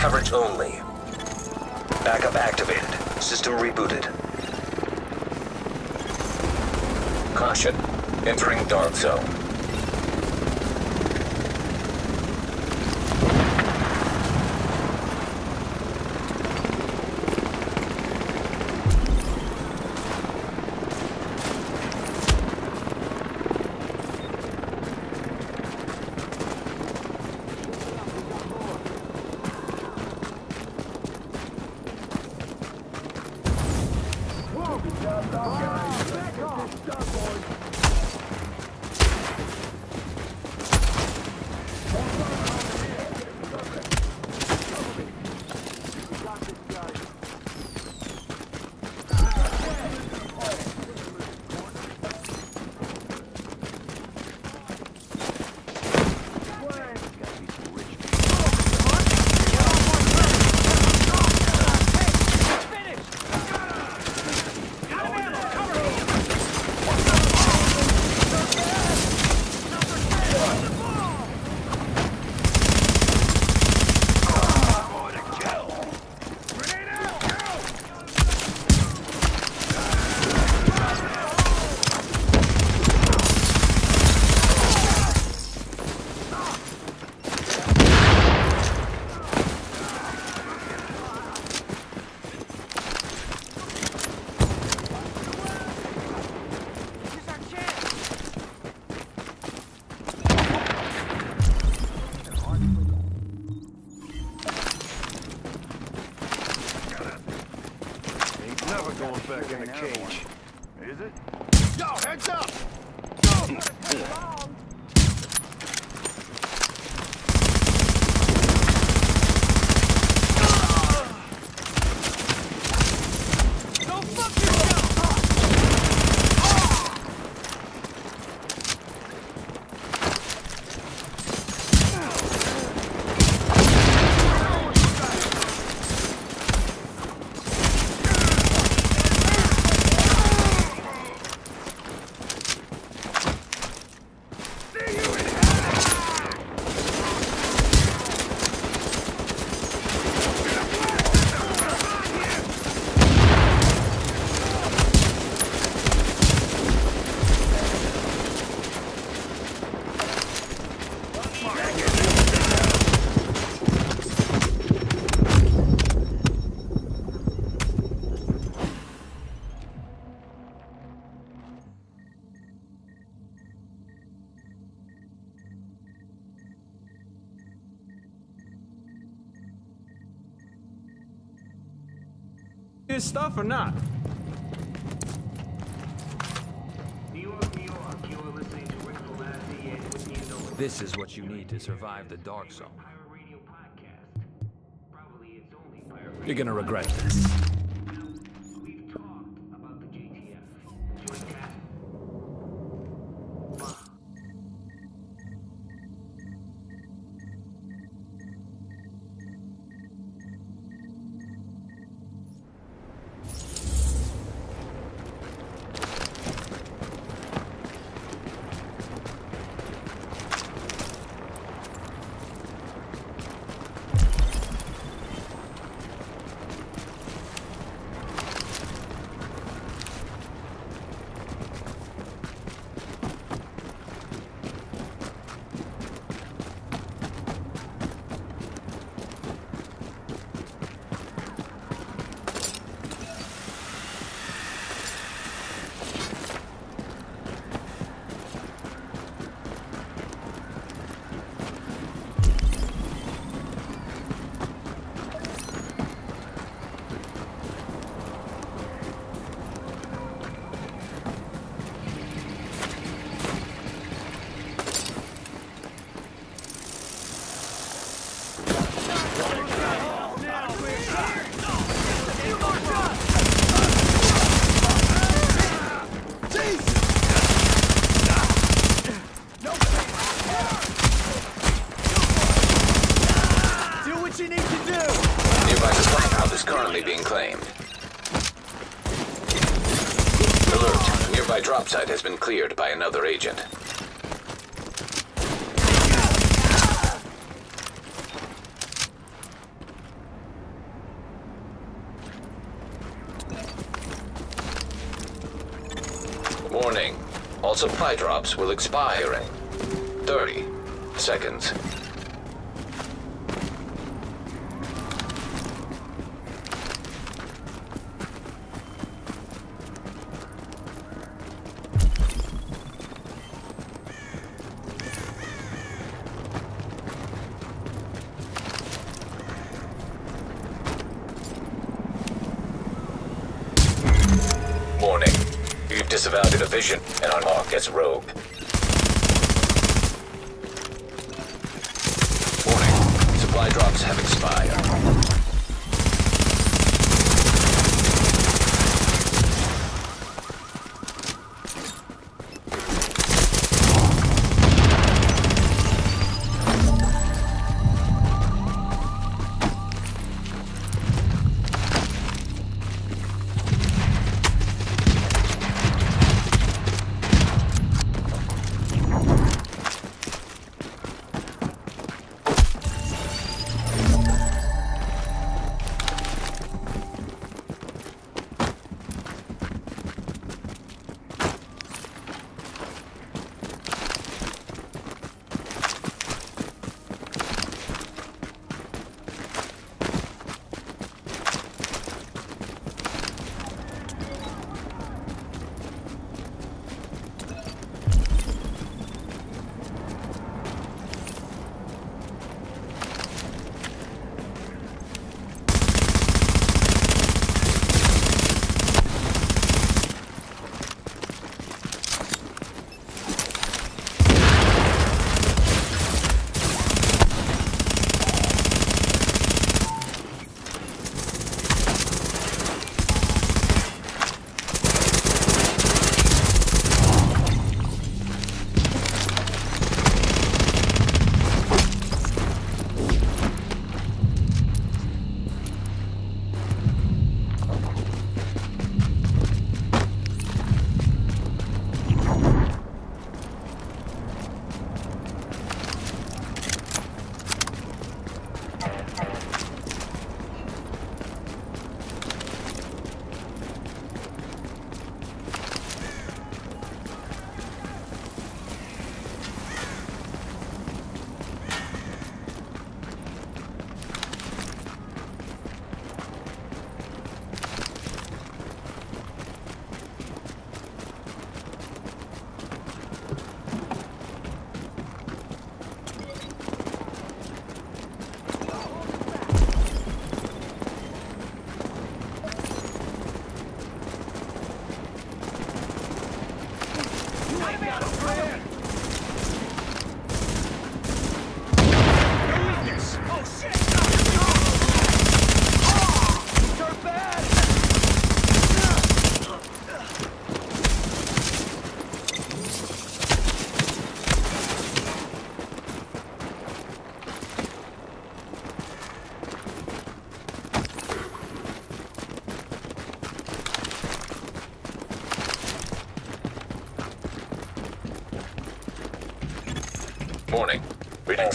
Coverage only. Backup activated. System rebooted. Caution. Entering dark zone. His stuff or not? New York, New York, you are listening to Rick Velazzi and Whitney and Owen. This is what you need to survive the dark zone. Pirate Radio Podcast. Probably its only pirate radio. You're gonna regret this. Alert. Nearby drop site has been cleared by another agent. Supply drops will expire in 30 seconds. Disavowed a division and marked as rogue.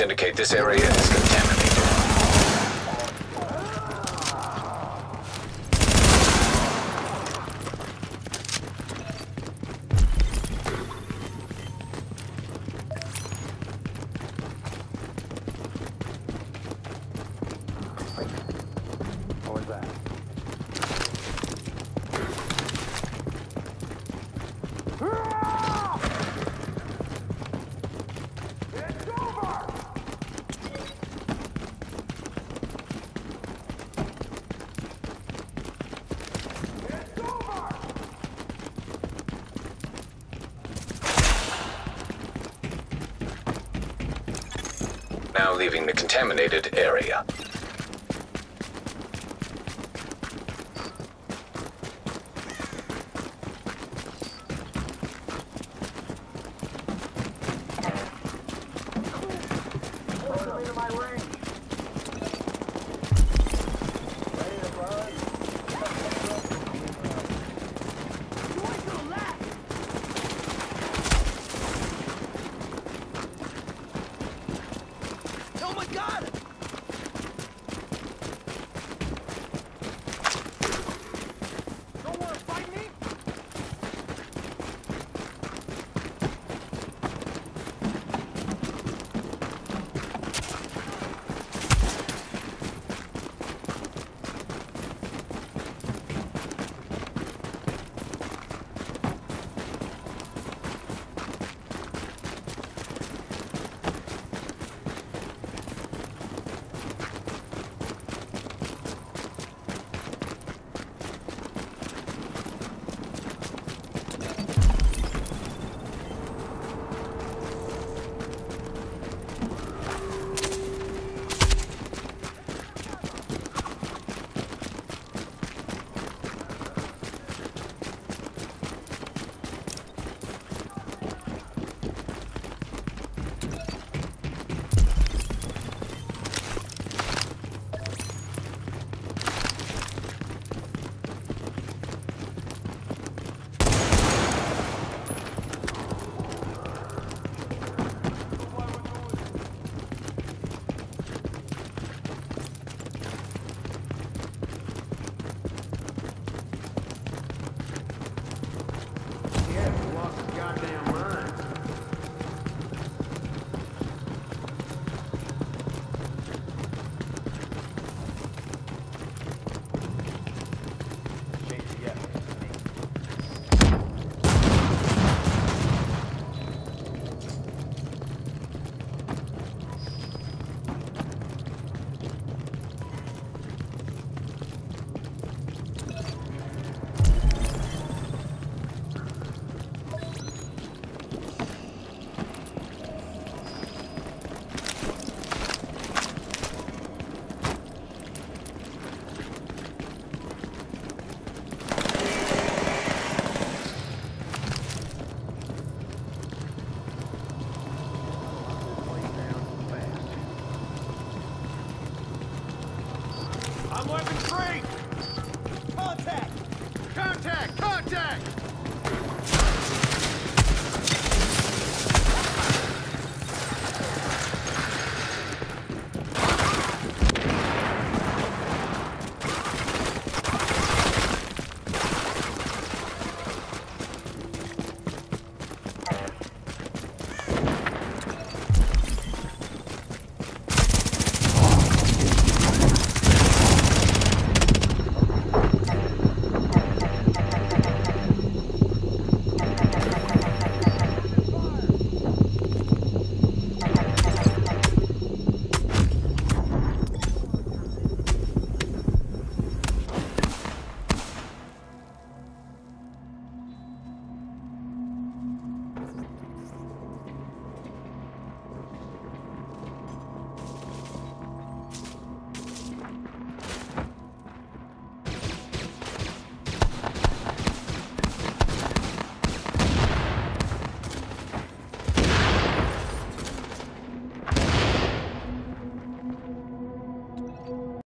Indicate this area is contaminated. Now leaving the contaminated area. I'm weapon free! Contact! Contact! Contact!